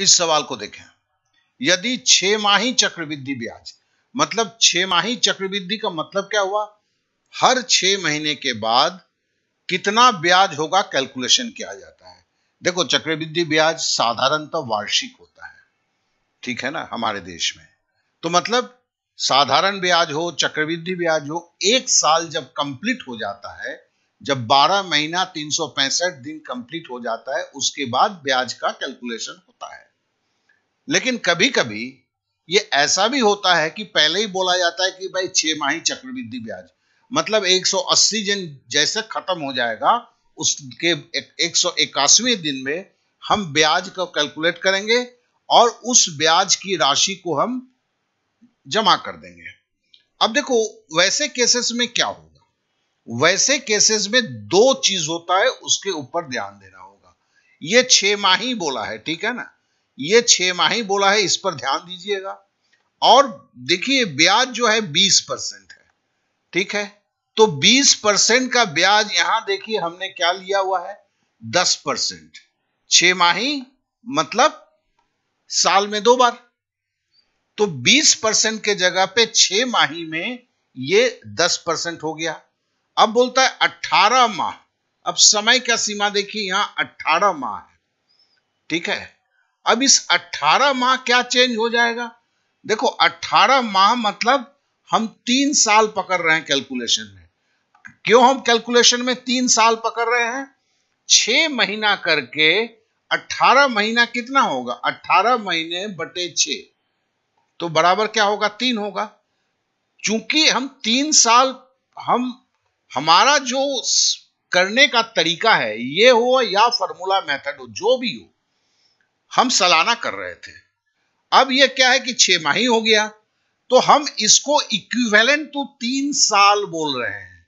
इस सवाल को देखें। यदि छह माही चक्रवृद्धि ब्याज मतलब छह माही चक्रवृद्धि का मतलब क्या हुआ? हर छह महीने के बाद कितना ब्याज होगा कैलकुलेशन किया जाता है। देखो, चक्रवृद्धि ब्याज साधारणतः वार्षिक होता है। ठीक है ना, हमारे देश में। तो मतलब साधारण ब्याज हो, चक्रवृद्धि ब्याज हो, एक साल जब कंप्लीट हो जाता है, जब 12 महीना तीन सौ पैंसठ दिन कंप्लीट हो जाता है, उसके बाद ब्याज का कैलकुलेशन होता है। लेकिन कभी कभी ये ऐसा भी होता है कि पहले ही बोला जाता है कि भाई छह माही चक्रवृद्धि ब्याज। मतलब 180 दिन जैसे खत्म हो जाएगा, उसके एक सौ दिन में हम ब्याज को कैलकुलेट करेंगे और उस ब्याज की राशि को हम जमा कर देंगे। अब देखो, वैसे केसेस में क्या होगा? वैसे केसेस में दो चीज़ होता है, उसके ऊपर ध्यान देना होगा। ये छह माही बोला है, ठीक है ना? ये छह माही बोला है, इस पर ध्यान दीजिएगा। और देखिए, ब्याज जो है बीस परसेंट है, ठीक है? तो बीस परसेंट का ब्याज यहाँ देखिए, हमने क्या लिया हुआ है? दस परसेंट। छह माही मतलब साल में दो बार। तो बीस परसेंट के जगह पे छह माही में ये दस परसेंट हो गया। अब बोलता है अट्ठारह माह। अब समय का सीमा देखिए, यहाँ अट्ठारह माह है, ठीक है? अब इस 18 माह क्या चेंज हो जाएगा? देखो 18 माह मतलब हम तीन साल पकड़ रहे हैं कैलकुलेशन में। क्यों हम कैलकुलेशन में तीन साल पकड़ रहे हैं? छ महीना करके 18 महीना कितना होगा? 18 महीने बटे छ तो बराबर क्या होगा? तीन होगा। चूँकि हम तीन साल, हम, हमारा जो करने का तरीका है, ये हो या फॉर्मूला मेथड हो, जो भी हो हम सालाना कर रहे थे। अब यह क्या है कि छह माही हो गया तो हम इसको इक्विवेलेंट टू तीन साल बोल रहे हैं।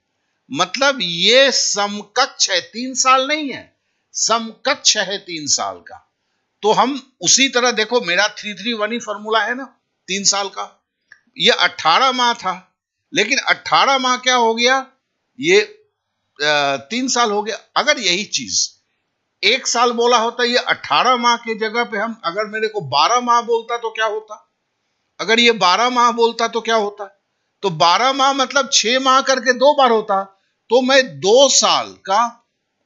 मतलब ये समकक्ष है, तीन साल नहीं है, समकक्ष है तीन साल का। तो हम उसी तरह देखो, मेरा थ्री थ्री वन ही फॉर्मूला है ना, तीन साल का। ये अट्ठारह माह था, लेकिन अट्ठारह माह क्या हो गया, ये तीन साल हो गया। अगर यही चीज़ एक साल बोला होता, ये अट्ठारह माह के जगह पे हम, अगर मेरे को बारह माह बोलता तो क्या होता? अगर ये बारह माह बोलता तो क्या होता? तो बारह माह मतलब छह माह करके दो बार होता तो मैं दो साल का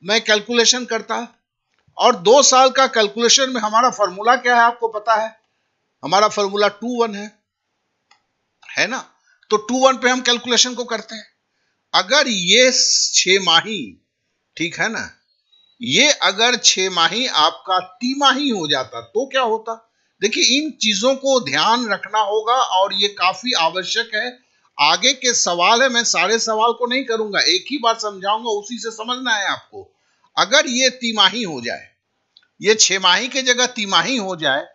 मैं कैलकुलेशन करता। और दो साल का कैलकुलेशन में हमारा फॉर्मूला क्या है आपको पता है? हमारा फॉर्मूला टू वन है। है ना? तो टू वन पे हम कैलकुलेशन को करते हैं। अगर ये छह माही ठीक है ना? ये अगर छह माही आपका तिमाही हो जाता तो क्या होता? देखिए, इन चीज़ों को ध्यान रखना होगा और ये काफ़ी आवश्यक है। आगे के सवाल है, मैं सारे सवाल को नहीं करूँगा, एक ही बार समझाऊँगा, उसी से समझना है आपको। अगर ये तिमाही हो जाए, ये छह माही के जगह तिमाही हो जाए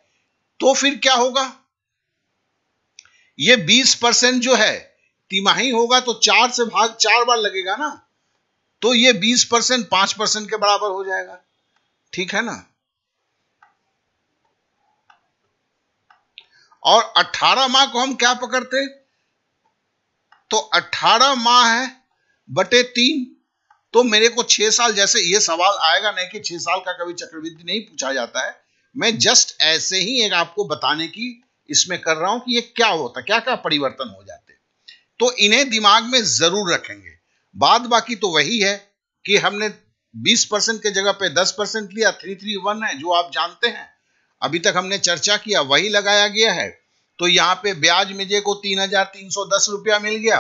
तो फिर क्या होगा? ये बीस परसेंट जो है, तिमाही होगा तो चार से भाग, चार बार लगेगा ना? तो ये 20 परसेंट, पाँच परसेंट के बराबर हो जाएगा। ठीक है ना? और 18 माह को हम क्या पकड़ते? तो 18 माह है बटे तीन। तो मेरे को छह साल जैसे ये सवाल आएगा, नहीं कि छह साल का कभी चक्रवृद्धि नहीं पूछा जाता है। मैं जस्ट ऐसे ही एक आपको बताने की इसमें कर रहा हूँ कि ये क्या होता क्या क्या परिवर्तन हो जाते। तो इन्हें दिमाग में ज़रूर रखेंगे। बाद बाकी तो वही है कि हमने 20 परसेंट के जगह पे 10 परसेंट लिया थ्री थ्री वन है, जो आप जानते हैं। अभी तक हमने चर्चा किया, वही लगाया गया है। तो यहाँ पे ब्याज मिजे को तीन हज़ार तीन सौ दस रुपया मिल गया।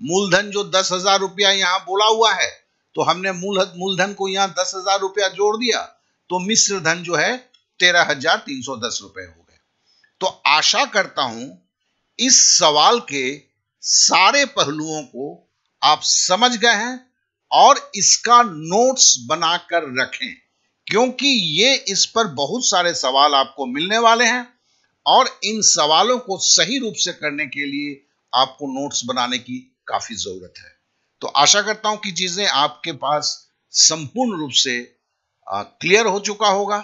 मूलधन जो दस हज़ार रुपया यहाँ बोला हुआ है तो हमने मूल मूलधन को यहाँ दस हज़ार रुपया जोड़ दिया तो मिश्र धन जो है तेरह हज़ार तीन सौ दस रुपए हो गए। तो आशा करता हूँ इस सवाल के सारे पहलुओं को आप समझ गए हैं और इसका नोट्स बनाकर रखें, क्योंकि ये इस पर बहुत सारे सवाल आपको मिलने वाले हैं और इन सवालों को सही रूप से करने के लिए आपको नोट्स बनाने की काफ़ी ज़रूरत है। तो आशा करता हूँ कि चीज़ें आपके पास संपूर्ण रूप से क्लियर हो चुका होगा।